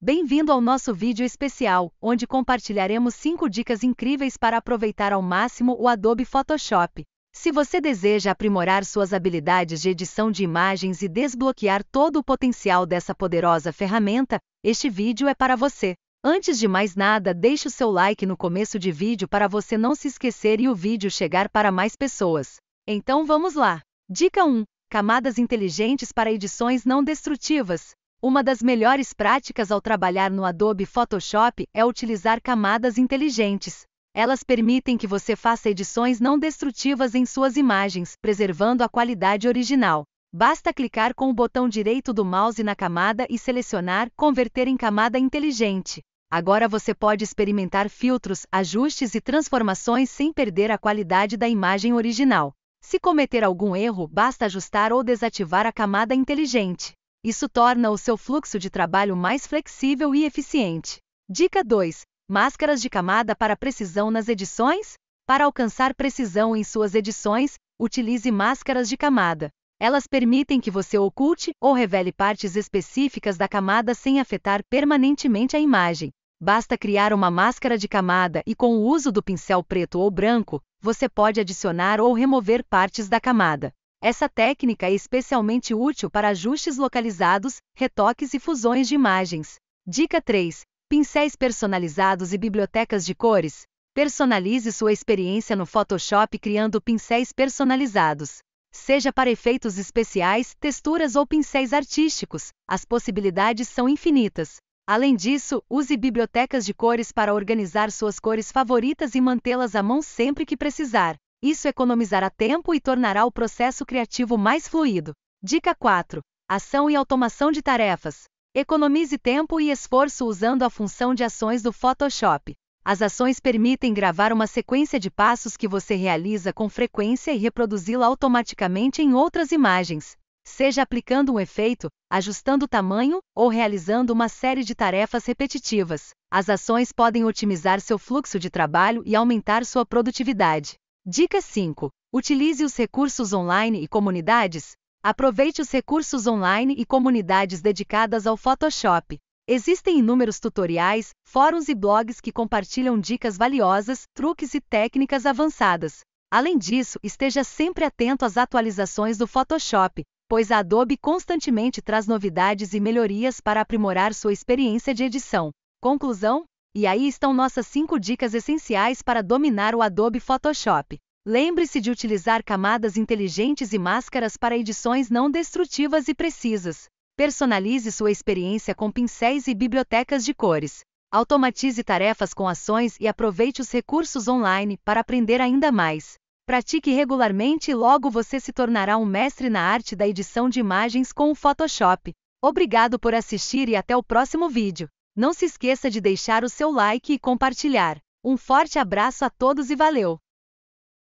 Bem-vindo ao nosso vídeo especial, onde compartilharemos 5 dicas incríveis para aproveitar ao máximo o Adobe Photoshop. Se você deseja aprimorar suas habilidades de edição de imagens e desbloquear todo o potencial dessa poderosa ferramenta, este vídeo é para você. Antes de mais nada, deixe o seu like no começo de vídeo para você não se esquecer e o vídeo chegar para mais pessoas. Então vamos lá! Dica 1: Camadas inteligentes para edições não destrutivas. Uma das melhores práticas ao trabalhar no Adobe Photoshop é utilizar camadas inteligentes. Elas permitem que você faça edições não destrutivas em suas imagens, preservando a qualidade original. Basta clicar com o botão direito do mouse na camada e selecionar Converter em camada inteligente. Agora você pode experimentar filtros, ajustes e transformações sem perder a qualidade da imagem original. Se cometer algum erro, basta ajustar ou desativar a camada inteligente. Isso torna o seu fluxo de trabalho mais flexível e eficiente. Dica 2: Máscaras de camada para precisão nas edições? Para alcançar precisão em suas edições, utilize máscaras de camada. Elas permitem que você oculte ou revele partes específicas da camada sem afetar permanentemente a imagem. Basta criar uma máscara de camada e, com o uso do pincel preto ou branco, você pode adicionar ou remover partes da camada. Essa técnica é especialmente útil para ajustes localizados, retoques e fusões de imagens. Dica 3: Pincéis personalizados e bibliotecas de cores. Personalize sua experiência no Photoshop criando pincéis personalizados. Seja para efeitos especiais, texturas ou pincéis artísticos, as possibilidades são infinitas. Além disso, use bibliotecas de cores para organizar suas cores favoritas e mantê-las à mão sempre que precisar. Isso economizará tempo e tornará o processo criativo mais fluido. Dica 4: Ação e automação de tarefas. Economize tempo e esforço usando a função de ações do Photoshop. As ações permitem gravar uma sequência de passos que você realiza com frequência e reproduzi-la automaticamente em outras imagens. Seja aplicando um efeito, ajustando o tamanho ou realizando uma série de tarefas repetitivas. As ações podem otimizar seu fluxo de trabalho e aumentar sua produtividade. Dica 5. Utilize os recursos online e comunidades. Aproveite os recursos online e comunidades dedicadas ao Photoshop. Existem inúmeros tutoriais, fóruns e blogs que compartilham dicas valiosas, truques e técnicas avançadas. Além disso, esteja sempre atento às atualizações do Photoshop, pois a Adobe constantemente traz novidades e melhorias para aprimorar sua experiência de edição. Conclusão? E aí estão nossas 5 dicas essenciais para dominar o Adobe Photoshop. Lembre-se de utilizar camadas inteligentes e máscaras para edições não destrutivas e precisas. Personalize sua experiência com pincéis e bibliotecas de cores. Automatize tarefas com ações e aproveite os recursos online para aprender ainda mais. Pratique regularmente e logo você se tornará um mestre na arte da edição de imagens com o Photoshop. Obrigado por assistir e até o próximo vídeo. Não se esqueça de deixar o seu like e compartilhar. Um forte abraço a todos e valeu!